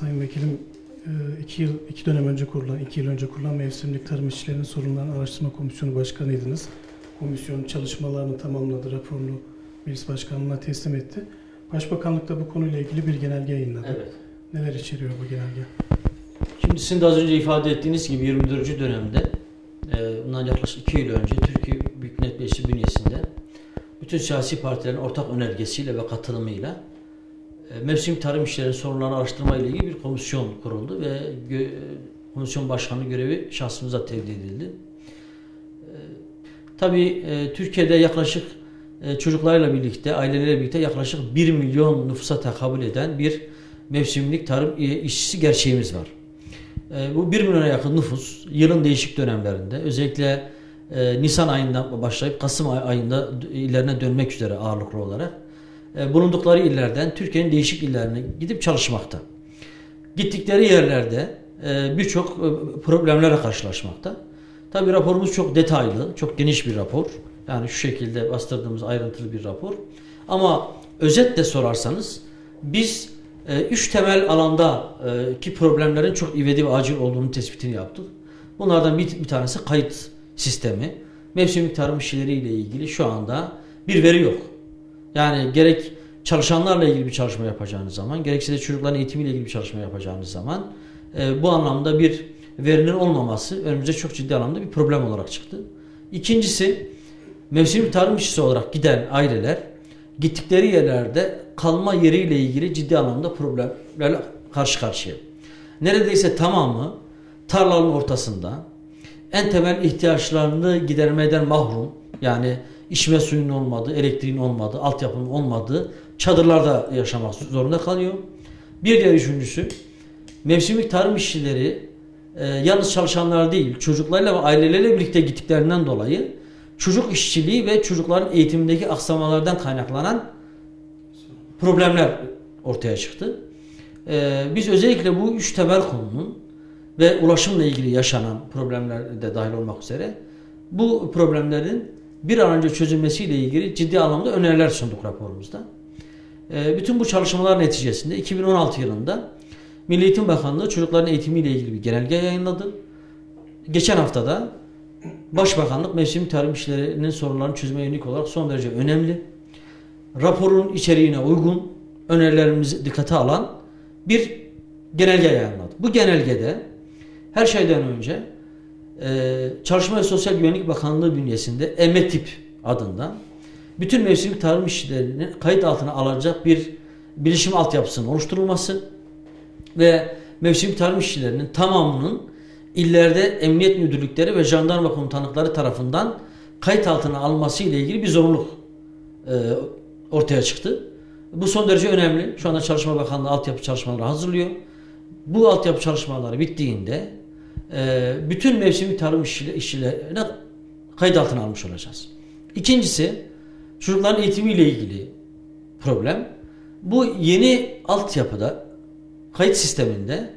Sayın Vekilim, e, iki, yıl, iki dönem önce kurulan, iki yıl önce kurulan mevsimlik tarım işçilerinin sorunlarını araştırma komisyonu başkanıydınız. Komisyon çalışmalarını tamamladı, raporunu meclis başkanlığına teslim etti. Başbakanlık da bu konuyla ilgili bir genelge yayınladı. Evet. Neler içeriyor bu genelge? Şimdi sizin de az önce ifade ettiğiniz gibi 24. dönemde e, bundan yaklaşık 2 yıl önce Türkiye Büyük Millet Meclisi bünyesinde bütün siyasi partilerin ortak önergesiyle ve katılımıyla mevsim tarım işlerinin sorunlarını araştırma ile ilgili bir komisyon kuruldu ve gö- komisyon başkanı görevi şahsımıza tevdi edildi. E, tabii e, Türkiye'de yaklaşık e, çocuklarla birlikte, aileleriyle birlikte yaklaşık 1 milyon nüfusa tekabül eden bir mevsimlik tarım e, işçisi gerçeğimiz var. E, bu 1 milyona yakın nüfus yılın değişik dönemlerinde özellikle e, Nisan ayından başlayıp Kasım ay- ayında illerine dönmek üzere ağırlıklı olarak e, bulundukları illerden Türkiye'nin değişik illerine gidip çalışmakta. Gittikleri yerlerde e, birçok e, problemlerle karşılaşmakta. Tabi raporumuz çok detaylı, çok geniş bir rapor. Yani şu şekilde bastırdığımız ayrıntılı bir rapor. Ama özetle sorarsanız biz e, üç temel alanda ki problemlerin çok ivedi ve acil olduğunu tespitini yaptık. Bunlardan bir, bir tanesi kayıt sistemi. Mevsimlik tarım işçileriyle ilgili şu anda bir veri yok. Yani gerek çalışanlarla ilgili bir çalışma yapacağınız zaman, gerekse de çocukların eğitimiyle ilgili bir çalışma yapacağınız zaman e, bu anlamda bir verinin olmaması önümüze çok ciddi anlamda bir problem olarak çıktı. İkincisi mevsimlik tarım işçisi olarak giden aileler gittikleri yerlerde kalma yeriyle ilgili ciddi anlamda problemlerle karşı karşıya. Neredeyse tamamı tarlanın ortasında en temel ihtiyaçlarını gidermeden mahrum yani içme suyunun olmadığı, elektriğin olmadığı, altyapının olmadığı çadırlarda yaşamak zorunda kalıyor. Bir diğer üçüncüsü mevsimlik tarım işçileri e, yalnız çalışanlar değil çocuklarıyla ve aileleriyle birlikte gittiklerinden dolayı çocuk işçiliği ve çocukların eğitimindeki aksamalardan kaynaklanan problemler ortaya çıktı. Ee, biz özellikle bu üç temel konunun ve ulaşımla ilgili yaşanan problemler de dahil olmak üzere bu problemlerin bir an önce çözülmesiyle ilgili ciddi anlamda öneriler sunduk raporumuzda. Ee, bütün bu çalışmalar neticesinde 2016 yılında Milli Eğitim Bakanlığı çocukların eğitimiyle ilgili bir genelge yayınladı. Geçen haftada Başbakanlık mevsim tarım işlerinin sorunlarını çözmeye yönelik olarak son derece önemli. Raporun içeriğine uygun önerilerimizi dikkate alan bir genelge yayınladı. Bu genelgede her şeyden önce e, Çalışma ve Sosyal Güvenlik Bakanlığı bünyesinde EMETİP adında bütün mevsimlik tarım işçilerinin kayıt altına alacak bir bilişim altyapısının oluşturulması ve mevsimlik tarım işçilerinin tamamının illerde emniyet müdürlükleri ve jandarma komutanlıkları tarafından kayıt altına alınması ile ilgili bir zorunluluk e, ortaya çıktı. Bu son derece önemli. Şu anda Çalışma Bakanlığı altyapı çalışmaları hazırlıyor. Bu altyapı çalışmaları bittiğinde bütün mevsimlik tarım işçileri- işçilerine kayıt altına almış olacağız. İkincisi çocukların eğitimiyle ilgili problem. Bu yeni altyapıda kayıt sisteminde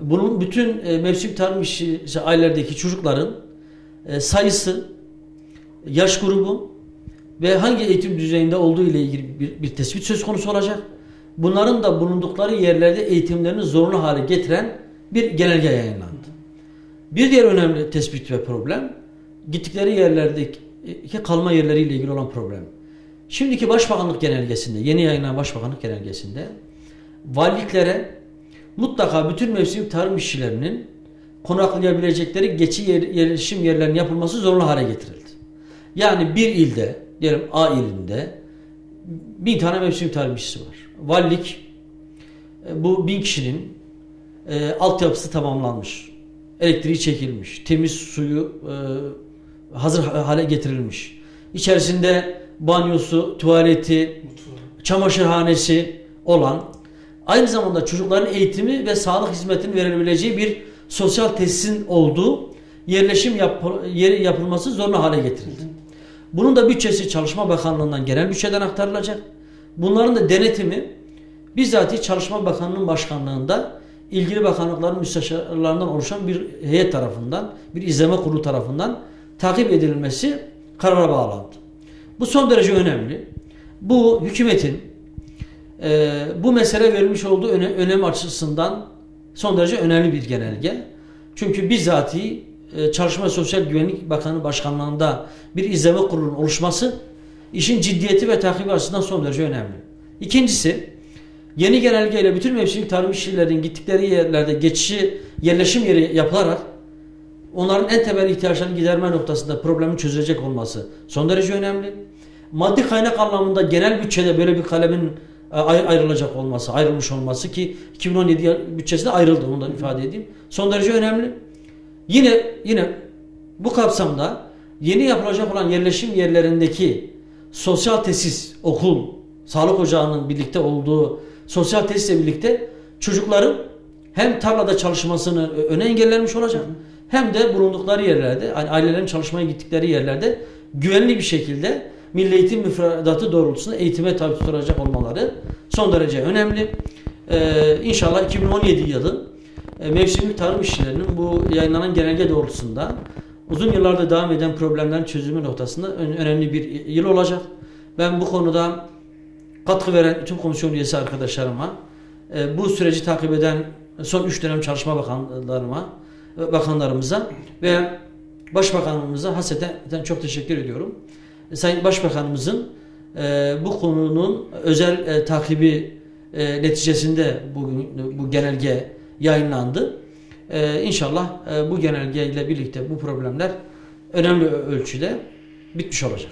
bunun bütün e, mevsim tarım işçisi ailelerdeki çocukların e, sayısı, yaş grubu ve hangi eğitim düzeyinde olduğu ile ilgili bir, bir tespit söz konusu olacak. Bunların da bulundukları yerlerde eğitimlerini zorunlu hale getiren bir genelge yayınlandı. Bir diğer önemli tespit ve problem gittikleri yerlerdeki kalma yerleriyle ilgili olan problem. Şimdiki Başbakanlık genelgesinde, yeni yayınlanan Başbakanlık genelgesinde valiliklere mutlaka bütün mevsim tarım işçilerinin konaklayabilecekleri geçi yer, yerleşim yerlerinin yapılması zorunlu hale getirildi. Yani bir ilde, diyelim A ilinde bin tane mevsim tarım işçisi var. Valilik e, bu bin kişinin e, altyapısı tamamlanmış. Elektriği çekilmiş. Temiz suyu e, hazır hale getirilmiş. İçerisinde banyosu, tuvaleti, çamaşırhanesi olan aynı zamanda çocukların eğitimi ve sağlık hizmetinin verilebileceği bir sosyal tesisin olduğu yerleşim yap yeri yapılması zorunlu hale getirildi. Bunun da bütçesi Çalışma Bakanlığı'ndan genel bütçeden aktarılacak. Bunların da denetimi bizzat Çalışma Bakanlığı'nın başkanlığında ilgili bakanlıkların müsteşarlarından oluşan bir heyet tarafından, bir izleme kurulu tarafından takip edilmesi karara bağlandı. Bu son derece önemli. Bu hükümetin e, bu mesele verilmiş olduğu öne, önem açısından son derece önemli bir genelge. Çünkü bizzati e, Çalışma Sosyal Güvenlik Bakanı Başkanlığında bir izleme kurulunun oluşması işin ciddiyeti ve takibi açısından son derece önemli. İkincisi yeni genelgeyle bütün mevsimlik tarım işçilerinin gittikleri yerlerde geçici yerleşim yeri yapılarak onların en temel ihtiyaçlarını giderme noktasında problemi çözecek olması son derece önemli. Maddi kaynak anlamında genel bütçede böyle bir kalemin e, ay- ayrılacak olması, ayrılmış olması ki 2017 bütçesinde ayrıldı onu da ifade edeyim. Son derece önemli. Yine yine bu kapsamda yeni yapılacak olan yerleşim yerlerindeki sosyal tesis, okul, sağlık ocağının birlikte olduğu sosyal tesisle birlikte çocukların hem tarlada çalışmasını öne engellenmiş olacak hem de bulundukları yerlerde yani ailelerin çalışmaya gittikleri yerlerde güvenli bir şekilde milli eğitim müfredatı doğrultusunda eğitime tabi tutulacak olmaları son derece önemli. Ee, inşallah 2017 yılı e, mevsimlik tarım işçilerinin bu yayınlanan genelge doğrultusunda uzun yıllarda devam eden problemlerin çözümü noktasında ön- önemli bir yıl olacak. Ben bu konuda katkı veren tüm komisyon üyesi arkadaşlarıma, e, bu süreci takip eden son 3 dönem çalışma bakanlarıma, e, bakanlarımıza ve başbakanımıza hasreten çok teşekkür ediyorum. E, Sayın Başbakanımızın e, bu konunun özel e, takibi e, neticesinde bugün bu genelge yayınlandı. E, inşallah e, bu genelge ile birlikte bu problemler önemli ölçüde bitmiş olacak.